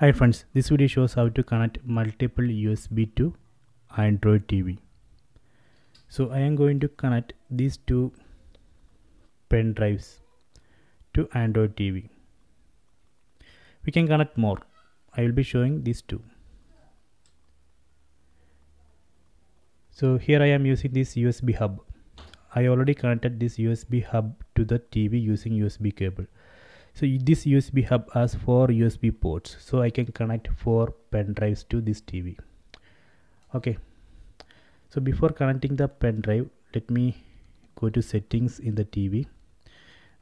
Hi friends, this video shows how to connect multiple USB to Android TV. So I am going to connect these two pen drives to Android TV. We can connect more. I will be showing these two. So here I am using this USB hub. I already connected this USB hub to the TV using USB cable so this USB hub has four USB ports. So I can connect four pen drives to this TV okay. So before connecting the pen drive let me go to settings in the TV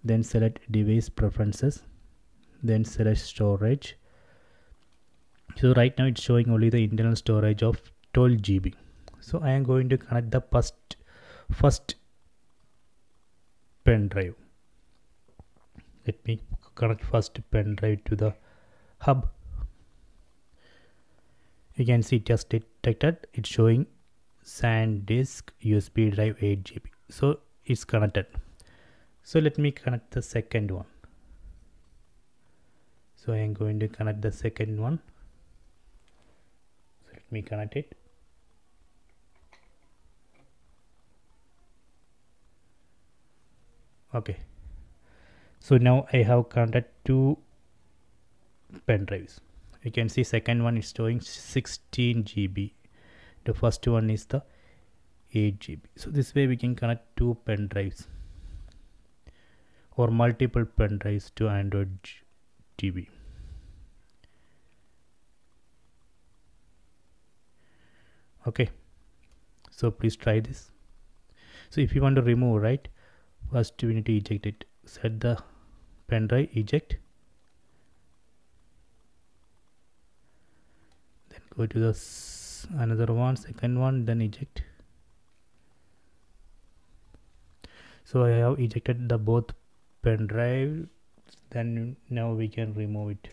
then select device preferences. Then select storage. So right now it's showing only the internal storage of 12 GB so I am going to connect the first first pen drive let me connect first pen drive to the hub. You can see just detected. It's showing SanDisk USB drive 8 GB so it's connected. So let me connect the second one. So I am going to connect the second one. So let me connect it. Okay so now I have connected two pen drives. You can see second one is storing 16 GB the first one is the 8 GB so this way we can connect two pen drives or multiple pen drives to Android TV okay. So please try this. So if you want to remove right first we need to eject it. Set the pen drive eject. Then go to the another one second one then eject. So I have ejected the both pen drive then now we can remove it